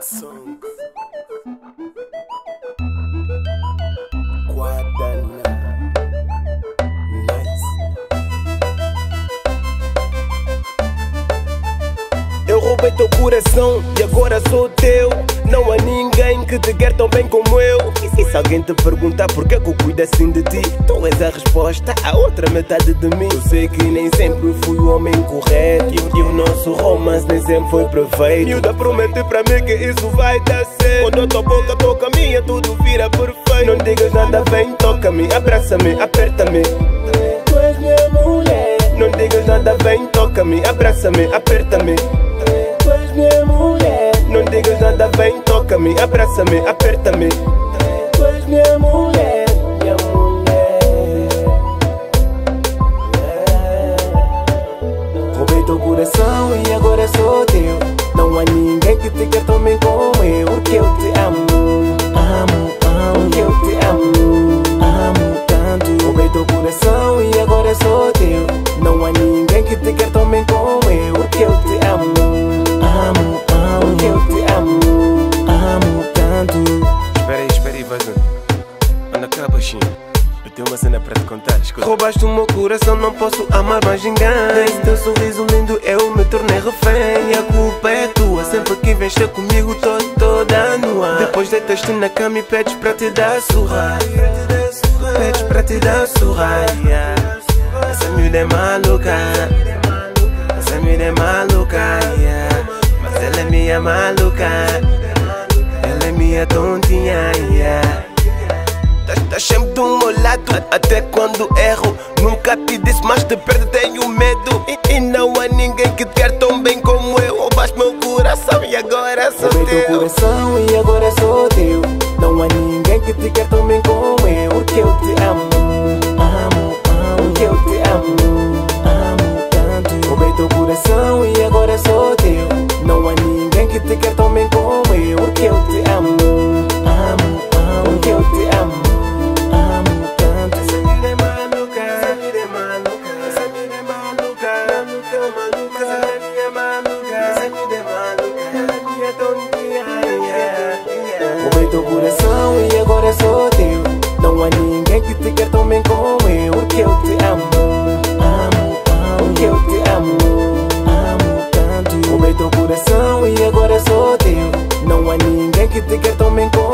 Song. Guadana. Nice. Eu roubei teu coração e agora sou teu. Não há que te quer tão bem como eu. E se alguém te perguntar por que eu cuido assim de ti, tu és a resposta à outra metade de mim. Eu sei que nem sempre fui o homem correto. E o nosso romance nem sempre foi perfeito. Miúda promete pra mim que isso vai dar certo. Quando a tua boca toca minha, tudo vira perfeito. Não digas nada, vem, toca-me, abraça-me, aperta-me. Tu és minha mulher. Não digas nada, vem, toca-me, abraça-me, aperta-me. Tu és minha mulher. Não digas nada, vem, toca-me, abraça-me, aperta-me. Tu és minha mulher, minha mulher. Roubei teu coração e agora sou teu. Não há ninguém Eu tenho uma cena para te contar. Escuta. Roubaste o meu coração, não posso amar mais ninguém. Esse teu sorriso lindo, eu me tornei refém. E a culpa é tua, sempre que vens ter comigo, tô toda nua. Depois deitas-te na cama e pedes para te dar surra. Pedes para te dar surra. yeah. Essa miúda é maluca. Essa miúda é maluca. yeah. Mas ela é minha maluca. Ela é minha tontinha. yeah. Estás estás sempre Até quando erro. Nunca te disse mas de perder tenho medo. E, e não há ninguém que te quer tão bem como eu. Roubaste meu coração e agora sou Roubei teu teu. coração e agora sou teu. Não há ninguém que te quer tão bem como eu. Porque eu te amo, amo, amo. Porque eu te amo, amo tanto. Roubei teu coração e agora sou teu. Não há ninguém que te quer tão teu coração e agora sou teu. Não há ninguém que te quer tão bem como eu Porque eu te amo, amo, amo. Porque eu te amo, amo tanto. Roubei teu coração e agora sou teu. Não há ninguém que te quer tão bem como